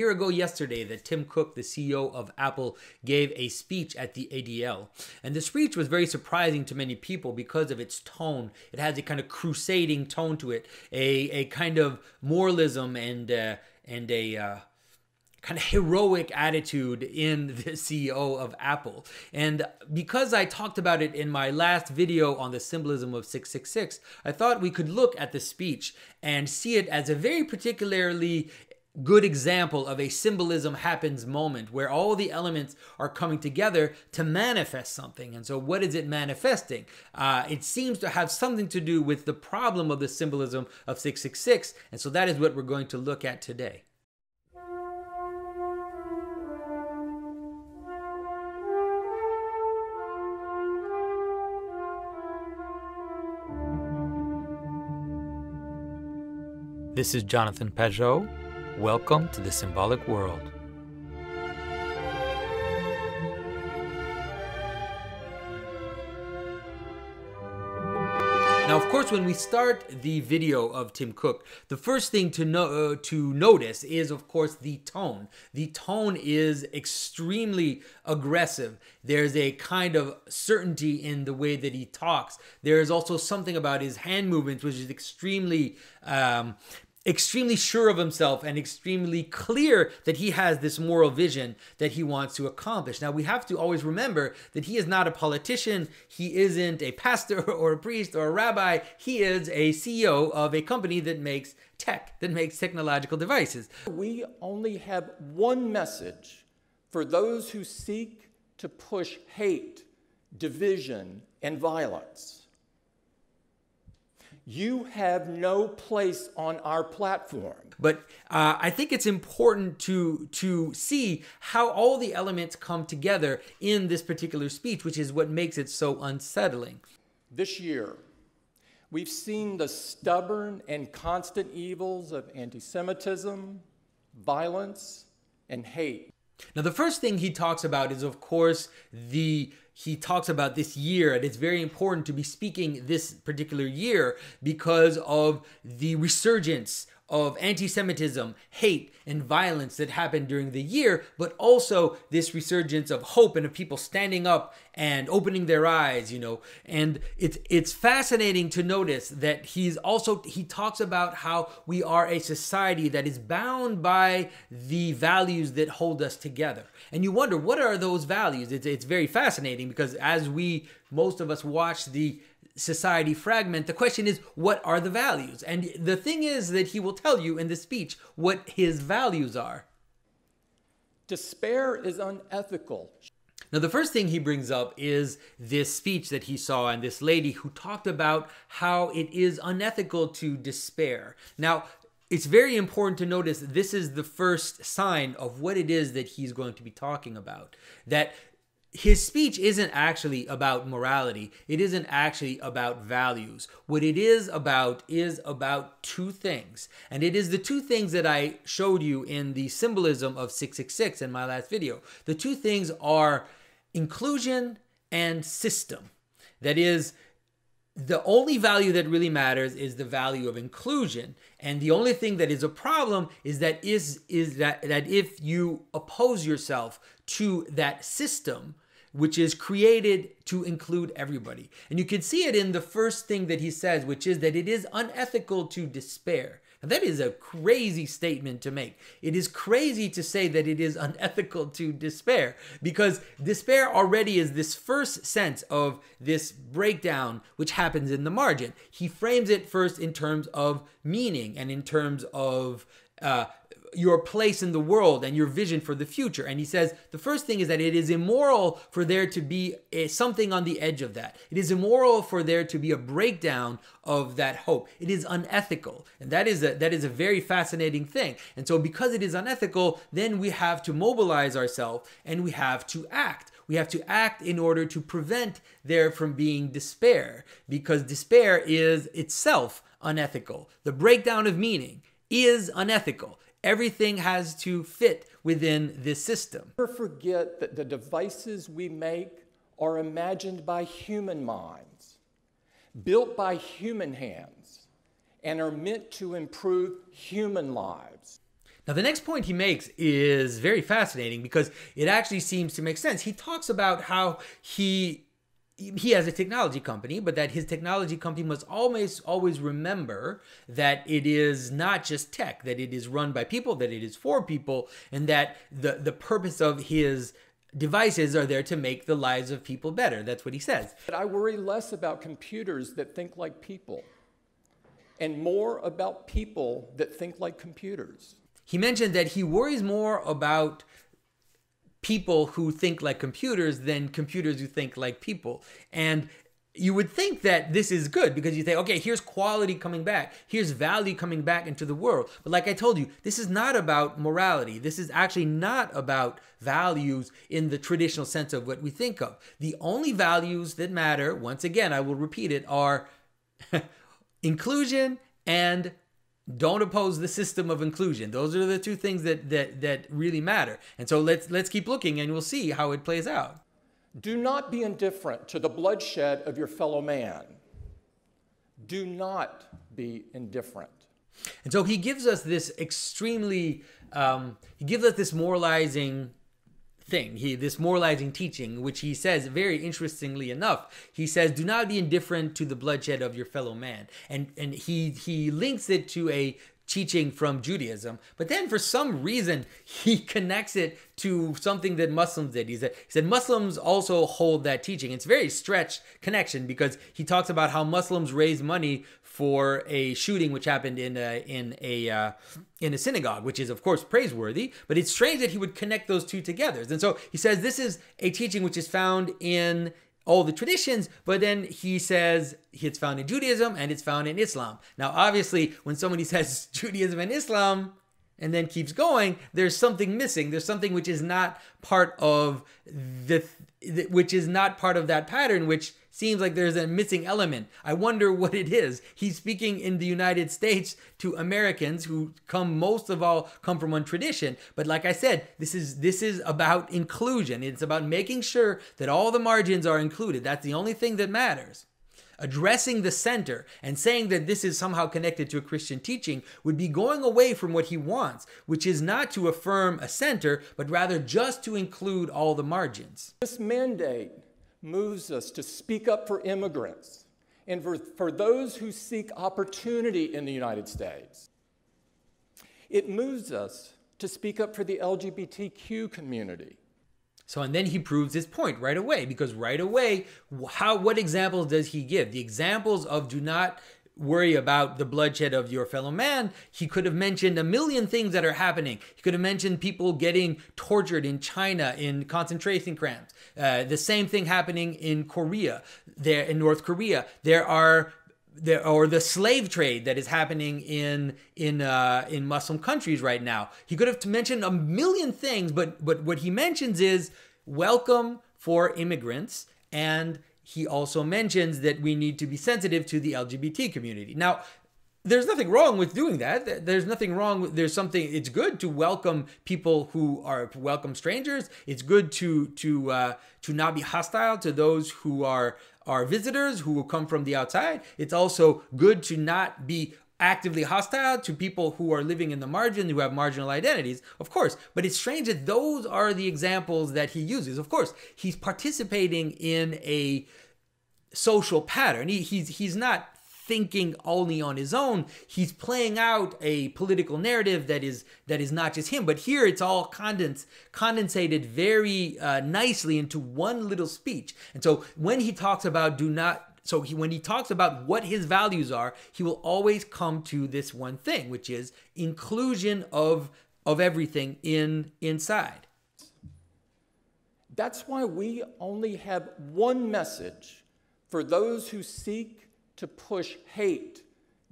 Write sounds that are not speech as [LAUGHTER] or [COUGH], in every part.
year ago yesterday that Tim Cook, the CEO of Apple, gave a speech at the ADL. And the speech was very surprising to many people because of its tone. It has a kind of crusading tone to it, a, a kind of moralism and, uh, and a. Uh, kind of heroic attitude in [LAUGHS] the CEO of Apple. And because I talked about it in my last video on the symbolism of 666, I thought we could look at the speech and see it as a very particularly good example of a symbolism happens moment where all the elements are coming together to manifest something. And so, what is it manifesting? Uh, it seems to have something to do with the problem of the symbolism of 666. And so, that is what we're going to look at today. This is Jonathan Pageau Welcome to the symbolic world. Now, of course, when we start the video of Tim Cook, the first thing to know uh, to notice is, of course, the tone. The tone is extremely aggressive. There's a kind of certainty in the way that he talks. There is also something about his hand movements, which is extremely um, extremely sure of himself and extremely clear that he has this moral vision that he wants to accomplish. Now, we have to always remember that he is not a politician, he isn't a pastor [LAUGHS] or a priest or a rabbi, he is a CEO of a company that makes tech, that makes technological devices. We only have one message for those who seek to push hate, division, and violence. You have no place on our platform. But uh, I think it's important to to see how all the elements come together in this particular speech, which is what makes it so unsettling. This year, we've seen the stubborn and constant evils of anti-Semitism, violence, and hate. Now, the first thing he talks about is, of course, the he talks about this year, and it's very important to be speaking this particular year because of the resurgence of anti Semitism, hate, and violence that happened during the year, but also this resurgence of hope and of people standing up and opening their eyes, you know. And it's it's fascinating to notice that he's also he talks about how we are a society that is bound by the values that hold us together. And you wonder what are those values? It's it's very fascinating because as we most of us watch the society fragment. The question is, what are the values? And the thing is that he will tell you in the speech what his values are. Despair is unethical. Now, the first thing he brings up is this speech that he saw and this lady who talked about how it is unethical to despair. Now, it's very important to notice this is the first sign of what it is that he's going to be talking about. That his speech isn't actually about morality. It isn't actually about values. What it is about is about two things. And it is the two things that I showed you in the symbolism of 666 in my last video. The two things are inclusion and system. That is, the only value that really matters is the value of inclusion and the only thing that is a problem is that is is that that if you oppose yourself to that system which is created to include everybody. And you can see it in the first thing that he says, which is that it is unethical to despair. And that is a crazy statement to make. It is crazy to say that it is unethical to despair because despair already is this first sense of this breakdown which happens in the margin. He frames it first in terms of meaning and in terms of uh, your place in the world and your vision for the future. And he says the first thing is that it is immoral for there to be a, something on the edge of that. It is immoral for there to be a breakdown of that hope. It is unethical. And that is a that is a very fascinating thing. And so because it is unethical, then we have to mobilize ourselves and we have to act. We have to act in order to prevent there from being despair because despair is itself unethical. The breakdown of meaning is unethical. Everything has to fit within this system. Never forget that the devices we make are imagined by human minds, built by human hands, and are meant to improve human lives. Now, the next point he makes is very fascinating because it actually seems to make sense. He talks about how he he has a technology company, but that his technology company must always always remember that it is not just tech, that it is run by people, that it is for people, and that the the purpose of his devices are there to make the lives of people better. That's what he says. But I worry less about computers that think like people and more about people that think like computers. He mentioned that he worries more about people who think like computers than computers who think like people. And you would think that this is good because you think, okay, here's quality coming back, here's value coming back into the world. But like I told you, this is not about morality. This is actually not about values in the traditional sense of what we think of. The only values that matter, once again, I will repeat it, are [LAUGHS] inclusion and don't oppose the system of inclusion. Those are the two things that that that really matter. And so let's let's keep looking and we'll see how it plays out. Do not be indifferent to the bloodshed of your fellow man. Do not be indifferent. And so he gives us this extremely um, he gives us this moralizing thing he this moralizing teaching which he says very interestingly enough he says do not be indifferent to the bloodshed of your fellow man and and he he links it to a teaching from Judaism, but then for some reason he [LAUGHS] connects it to something that Muslims did. He said, he said Muslims also hold that teaching. It's very stretched connection because he talks about how Muslims raise money for a shooting which happened in a in a uh, in a synagogue, which is of course praiseworthy. But it's strange that he would connect those two together. And so he says this is a teaching which is found in all the traditions, but then he says it's found in Judaism and it's found in Islam. Now, obviously, when somebody [LAUGHS] says Judaism and Islam, and then keeps going, there's something missing. There's something which is not part of the, which is not part of that pattern, which seems like there's a missing element. I wonder [LAUGHS] what it is. He's speaking in the United States to Americans who come most of all come from one tradition. But like I said, this is this is about inclusion. It's about making sure that all the margins are included. That's the only thing that matters. Addressing the center and saying that this is somehow connected to a Christian teaching would be going away from what he wants, which is not to affirm a center, but rather just to include all the margins. This mandate moves us to speak up for immigrants and for, for those who seek opportunity in the United States. It moves us to speak up for the LGBTQ community. So and then he proves his point right away because right away how what examples does he give? The examples of do not worry about the bloodshed of your fellow man, he could have mentioned a million things that are happening. He could have mentioned people getting tortured in China in concentration camps. Uh, the same thing happening in Korea, there in North Korea. There are there or the slave trade that is happening in in uh, in Muslim countries right now. He could have mentioned a million things, but but what he mentions is welcome for immigrants and he also mentions that we need to be sensitive to the LGBT community. Now, there's nothing wrong with doing that. There's nothing wrong with there's something it's good to welcome people who are welcome strangers. It's good to to uh, to not be hostile to those who are are visitors who will come from the outside. It's also good to not be actively hostile to people who are living in the margin, who have marginal identities, of course. But it's strange that those are the examples that he uses. Of course, he's participating in a social pattern. He, he's he's not thinking only on his own. He's playing out a political narrative that is that is not just him. But here it's all condens, condensated very uh, nicely into one little speech. And so when he talks about do not so he, when he talks about what his values are, he will always come to this one thing, which is inclusion of of everything in inside. That's why we only have one message for those who seek to push hate,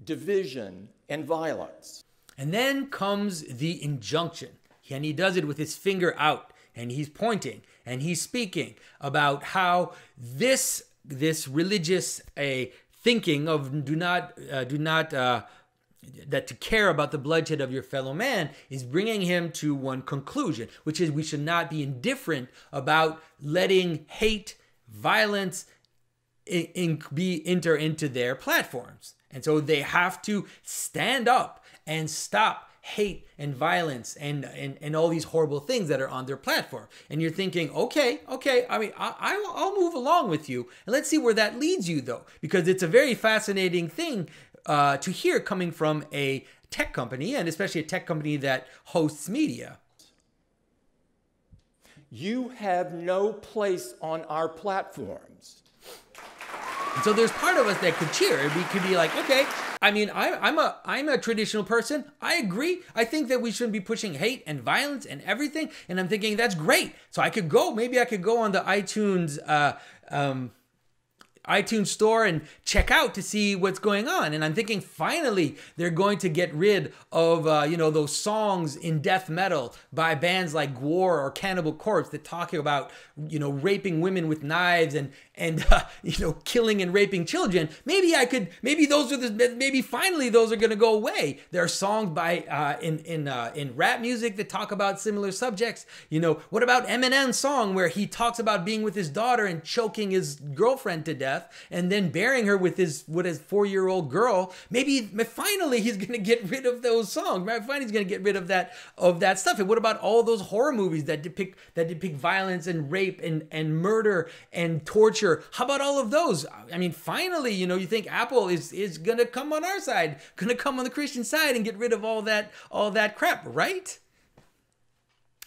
division, and violence. And then comes the injunction. And he does it with his finger out and he's pointing and he's speaking about how this this religious a thinking of do not uh, do not uh, that to care about the bloodshed of your fellow man is bringing him to one conclusion, which is we should not be indifferent about letting hate, violence, in, in, be enter into their platforms, and so they have to stand up and stop hate and violence and, and and all these horrible things that are on their platform. And you're thinking okay okay i mean I, I i'll move along with you and let's see where that leads you though. Because it's a very fascinating thing uh, to hear coming from a tech company and especially a tech company that hosts media. You have no place on our platforms and so there's part of us that could cheer. We could be like, okay, I mean, I, I'm a I'm a traditional person. I agree. I think that we shouldn't be pushing hate and violence and everything. And I'm thinking that's great. So I could go. Maybe I could go on the iTunes. Uh, um, iTunes store and check out to see what's going on. And I'm thinking finally they're going to get rid of uh, you know those songs in death metal by bands like Gwar or Cannibal Corpse that talking about you know raping women with knives and and [LAUGHS] uh, you know killing and raping children. Maybe I could maybe those are the maybe finally those are going to go away. There are songs by uh, in in uh, in rap music that talk about similar subjects. You know what about Eminem's song where he talks about being with his daughter and choking his girlfriend to death? Death and then burying her with his with his four year old girl. Maybe finally he's going to get rid of those songs. Maybe Finally he's going to get rid of that of that stuff. And what about all those horror movies that depict that depict violence and rape and and murder and torture? How about all of those? I mean, finally, you know, you think Apple is is going to come on our side, going to come on the Christian side and get rid of all that all that crap, right?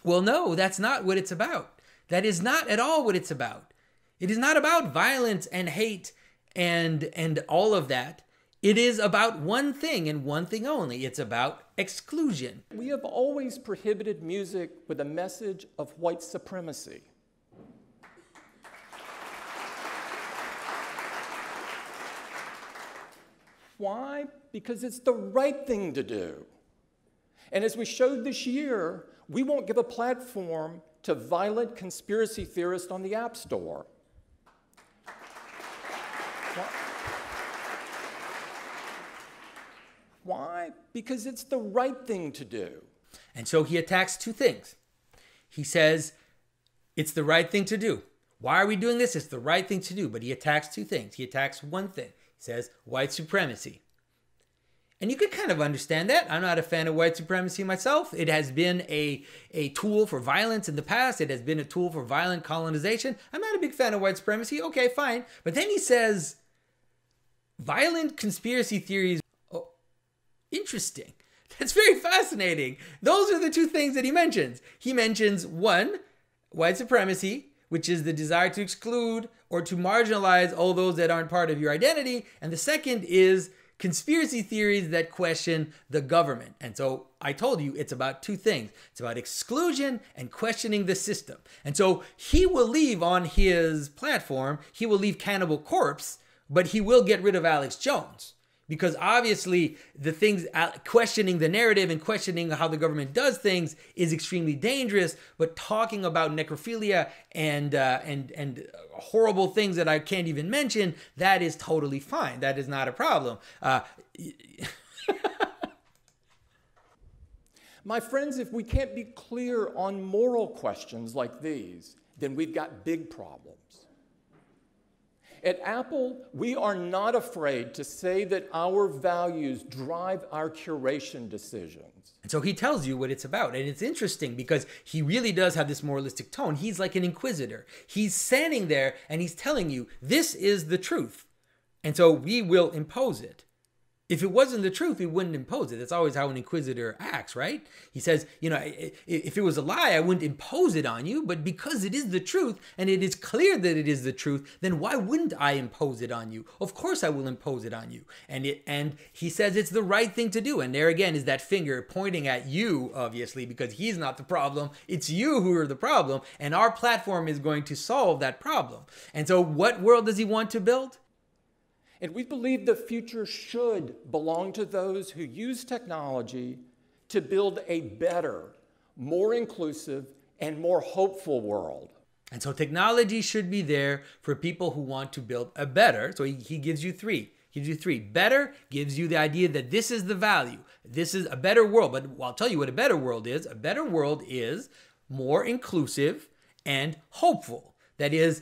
Well, no, that's not what it's about. That is not at all what it's about. It is not about violence and hate and and all of that. It is about one thing and one thing only. It's about exclusion. We have always prohibited music with a message of white supremacy. Why? Because it's the right thing to do. And as we showed this year, we won't give a platform to violent conspiracy theorists on the App Store. Why? Because it's the right thing to do. And so he attacks two things. He says, it's the right thing to do. Why are we doing this? It's the right thing to do. But he attacks two things. He attacks one thing. He says, white supremacy. And you could kind of understand that. I'm not a fan of white supremacy myself. It has been a, a tool for violence in the past, it has been a tool for violent colonization. I'm not a big fan of white supremacy. Okay, fine. But then he says, violent conspiracy theories Interesting. [LAUGHS] That's very fascinating. Those are the two things that he mentions. He mentions one, white supremacy, which is the desire to exclude or to marginalize all those that aren't part of your identity. And the second is conspiracy theories that question the government. And so I told you it's about two things it's about exclusion and questioning the system. And so he will leave on his platform, he will leave Cannibal Corpse, but he will get rid of Alex Jones because obviously the things uh, questioning the narrative and questioning how the government does things is extremely dangerous. But talking about necrophilia and uh, and and horrible things that I can't even mention that is totally fine. That is not a problem. Uh, [LAUGHS] my friends if we can't be clear on moral questions like these then we've got big problems at Apple, we are not afraid to say that our values drive our curation decisions. And so he tells you what it's about. And it's interesting because he really does have this moralistic tone. He's like an inquisitor. He's standing there and he's telling you, this is the truth. And so we will impose it. If it wasn't the truth, he wouldn't impose it. That's always how an inquisitor acts, right? He says, you know, if it was a lie, I wouldn't impose it on you. But because it is the truth and it is clear that it is the truth, then why wouldn't I impose it on you? Of course, I will impose it on you. And it, and he says it's the right thing to do. And there again is that finger pointing at you, obviously, because he's not the problem. It's you who are the problem. And our platform is going to solve that problem. And so, what world does he want to build? And we believe the future should belong to those who use technology to build a better, more inclusive, and more hopeful world. And so technology should be there for people who want to build a better. So he, he gives you three. He gives you three. Better gives you the idea that this is the value. This is a better world. But I'll tell you what a better world is. A better world is more inclusive and hopeful. That is,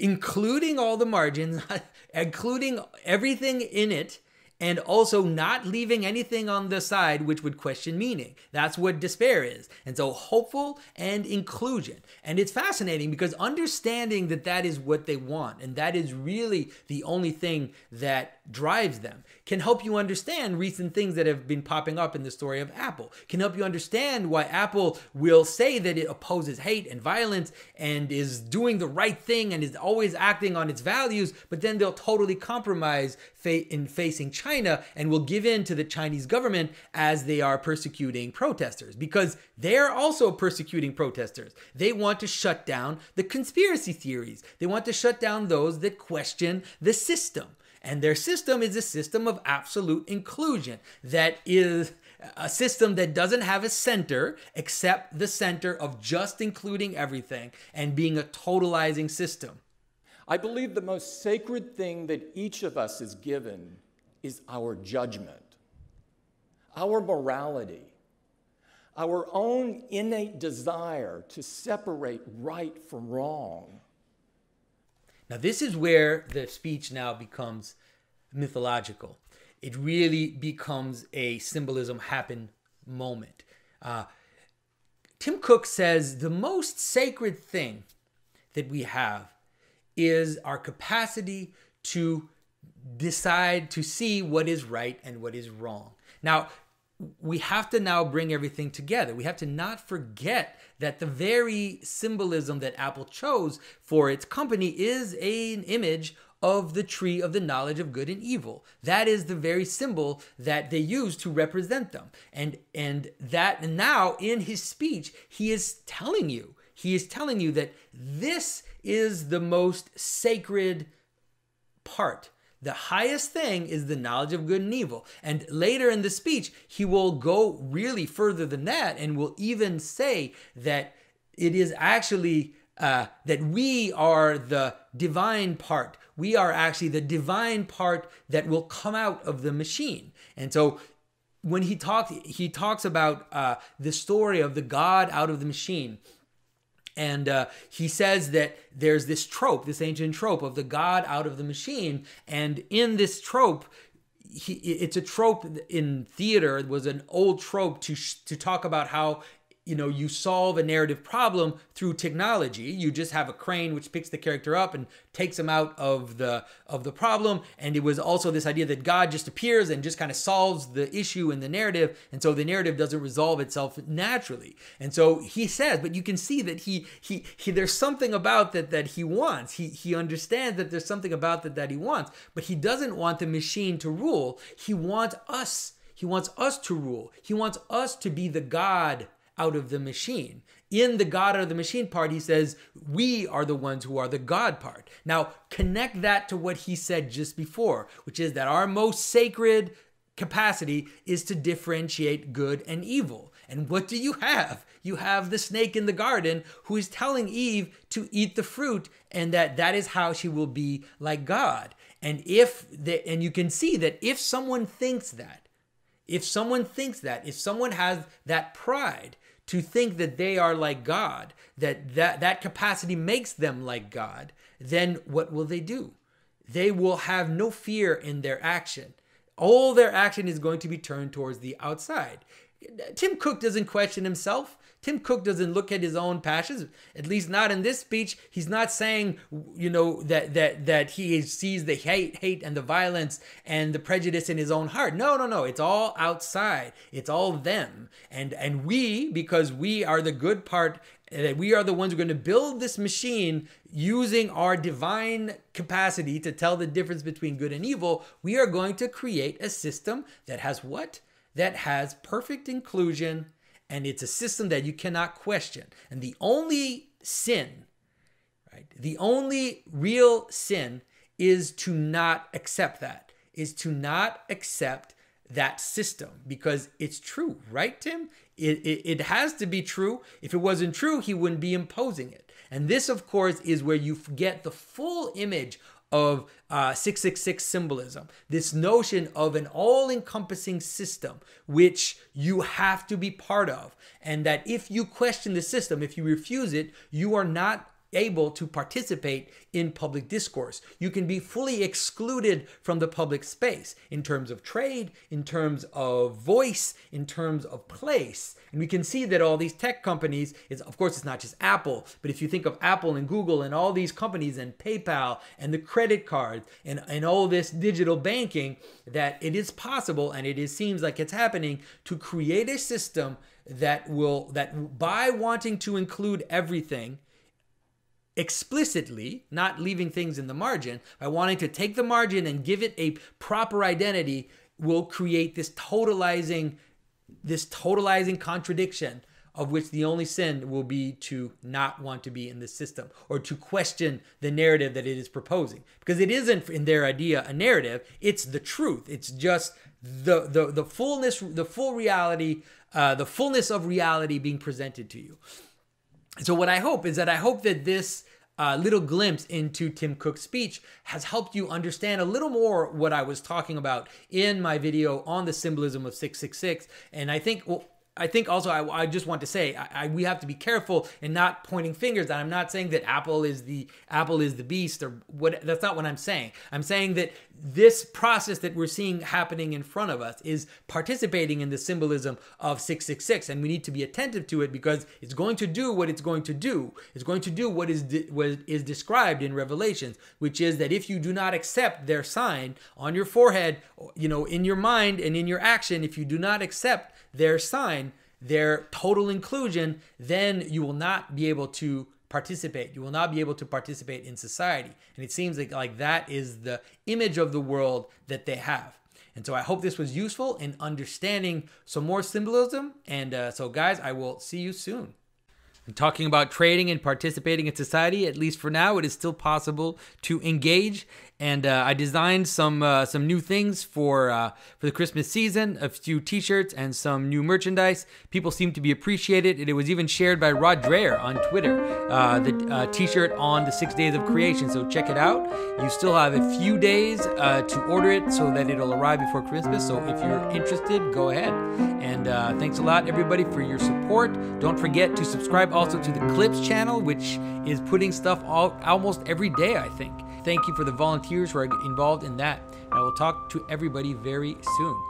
including all the margins, [LAUGHS] including everything in it, and also not leaving anything on the side which would question meaning. That's what despair is. And so hopeful and inclusion. And it's fascinating because understanding that that is what they want and that is really the only thing that drives them can help you understand recent things that have been popping up in the story of Apple. Can help you understand why Apple will say that it opposes hate and violence and is doing the right thing and is always acting on its values, but then they'll totally compromise in facing China and will give in to the Chinese government as they are persecuting protesters because they're also persecuting protesters. They want to shut down the conspiracy theories. They want to shut down those that question the system. And their system is a system of absolute inclusion that is a system that doesn't have a center except the center of just including everything and being a totalizing system. I believe the most sacred thing that each of us is given is our judgment, our morality, our own innate desire to separate right from wrong. Now, this is where the speech now becomes mythological. It really becomes a symbolism happen moment. Uh, Tim Cook says the most sacred thing that we have is our capacity to decide to see what is right and what is wrong. Now, we have to now bring everything together. We have to not forget that the very symbolism that Apple chose for its company is an image of the tree of the knowledge of good and evil. That is the very symbol that they use to represent them. And and that now in his speech he is telling you, he is telling you that this is the most sacred part the highest thing is the knowledge of good and evil. And later in the speech, he will go really further than that and will even say that it is actually uh, that we are the divine part. We are actually the divine part that will come out of the machine. And so when he talks, he talks about uh, the story of the God out of the machine and uh, he says that there's this trope, this ancient trope of the God out of the machine. And in this trope, he, it's a trope in theater. It was an old trope to to talk about how you know you solve a narrative problem through technology. You just have a crane which picks the character up and takes him out of the of the problem. And it was also this idea that god just appears and just kind of solves the issue in the narrative. And so the narrative doesn't resolve itself naturally. And so he says but you can see that he he, he there's something about that that he wants. He he understands that there's something about that that he wants. But he doesn't want the machine to rule. He wants us. He wants us to rule. He wants us to be the god out of the machine. In the God out of the machine part, he says, We are the ones who are the God part. Now, connect that to what he said just before, which is that our most sacred capacity is to differentiate good and evil. And what do you have? You have the snake in the garden who is telling Eve to eat the fruit and that that is how she will be like God. And if the, and you can see that if someone thinks that, if someone thinks that, if someone has that pride, to think that they are like God, that that, that capacity makes them like God, then what will they do? They will have no fear in their action. All their action is going to be turned towards the outside. Tim Cook doesn't question himself. Tim Cook doesn't look at his own passions, at least not in this speech. He's not saying, you know, that that that he sees the hate, hate and the violence and the prejudice in his own heart. No, no, no. It's all outside. It's all them. And and we, because we are the good part, that we are the ones who are going to build this machine using our divine capacity to tell the difference between good and evil. We are going to create a system that has what? That has perfect inclusion and it's a system that you cannot question. And the only sin, right? The only real sin is to not accept that, is to not accept that system because it's true, right, Tim? It, it, it, has to be true. If it wasn't true, he wouldn't be imposing it. And this, of course, is where you get the full image of uh, 666 symbolism, this notion of an all encompassing system which you have to be part of. And that if you question the system, if you refuse it, you are not able to participate in public discourse. You can be fully excluded from the public space in terms of trade, in terms of voice, in terms of place. And we can see that all these tech companies is of course it's not just Apple, but if you think of Apple and Google and all these companies and PayPal and the credit cards and, and all this digital banking, that it is possible and it is, seems like it's happening to create a system that will that by wanting to include everything explicitly, not leaving things in the margin, by wanting to take the margin and give it a proper identity, will create this totalizing, this totalizing contradiction of which the only sin will be to not want to be in the system or to question the narrative that it is proposing. Because it isn't in their idea a narrative, it's the truth. It's just the the, the fullness, the full reality, uh, the fullness of reality being presented to you. So what I hope is that I hope that this uh, little glimpse into Tim Cook's speech has helped you understand a little more what I was talking about in my video on the symbolism of 666. And I think, well, I think also I, I just want to say I, I, we have to be careful in not pointing fingers. And I'm not saying that Apple is the Apple is the beast or what. That's not what I'm saying. I'm saying that this process that we're seeing happening in front of us is participating in the symbolism of 666, and we need to be attentive to it because it's going to do what it's going to do. It's going to do what is de- what is described in Revelations, which is that if you do not accept their sign on your forehead, you know, in your mind and in your action, if you do not accept their sign, their total inclusion, then you will not be able to participate. You will not be able to participate in society. And it seems like, like that is the image of the world that they have. And so I hope this was useful in understanding some more symbolism. And uh, so, guys, I will see you soon. And talking about trading and participating in society, at least for now, it is still possible to engage and uh, I designed some uh, some new things for uh, for the Christmas season. A few T-shirts and some new merchandise. People seem to be appreciated. It was even shared by Rod Dreher on Twitter. Uh, the uh, T-shirt on the six days of creation. So check it out. You still have a few days uh, to order it so that it'll arrive before Christmas. So if you're interested, go ahead. And thanks a lot, everybody, for your support. Don't forget to subscribe also to the Clips channel, which is putting stuff all, almost every day. I think. Thank you for the volunteers who are involved in that. And I will talk to everybody very soon.